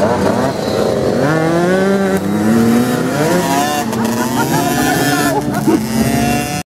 Uh-huh.